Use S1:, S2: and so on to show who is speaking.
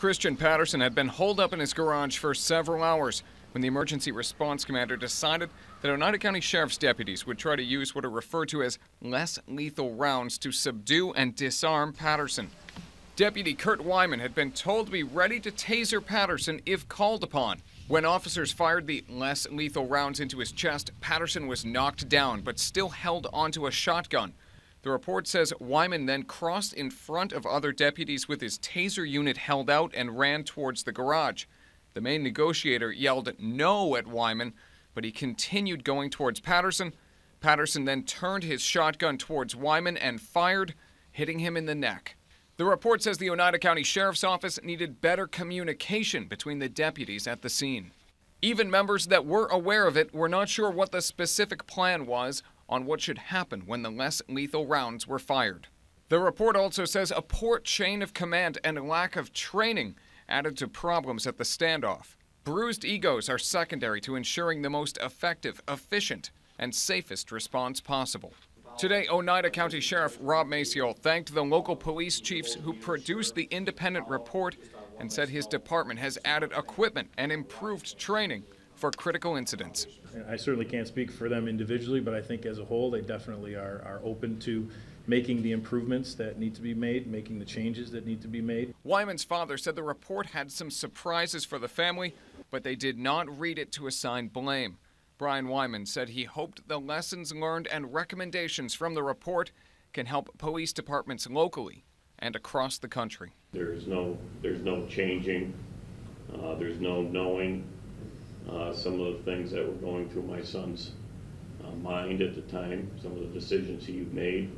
S1: Christian Patterson had been holed up in his garage for several hours when the emergency response commander decided that Oneida County Sheriff's deputies would try to use what are referred to as less lethal rounds to subdue and disarm Patterson. Deputy Kurt Wyman had been told to be ready to taser Patterson if called upon. When officers fired the less lethal rounds into his chest, Patterson was knocked down but still held onto a shotgun. The report says Wyman then crossed in front of other deputies with his taser unit held out and ran towards the garage. The main negotiator yelled no at Wyman, but he continued going towards Patterson. Patterson then turned his shotgun towards Wyman and fired, hitting him in the neck. The report says the Oneida County Sheriff's Office needed better communication between the deputies at the scene. Even members that were aware of it were not sure what the specific plan was on what should happen when the less lethal rounds were fired. The report also says a poor chain of command and lack of training added to problems at the standoff. Bruised egos are secondary to ensuring the most effective, efficient, and safest response possible. Today, Oneida County Sheriff Rob Maciol thanked the local police chiefs who produced the independent report and said his department has added equipment and improved training for critical incidents.
S2: I certainly can't speak for them individually, but I think as a whole, they definitely are, are open to making the improvements that need to be made, making the changes that need to be made.
S1: Wyman's father said the report had some surprises for the family, but they did not read it to assign blame. Brian Wyman said he hoped the lessons learned and recommendations from the report can help police departments locally and across the country.
S3: There's no, there's no changing, uh, there's no knowing uh, some of the things that were going through my son's uh, mind at the time, some of the decisions he made,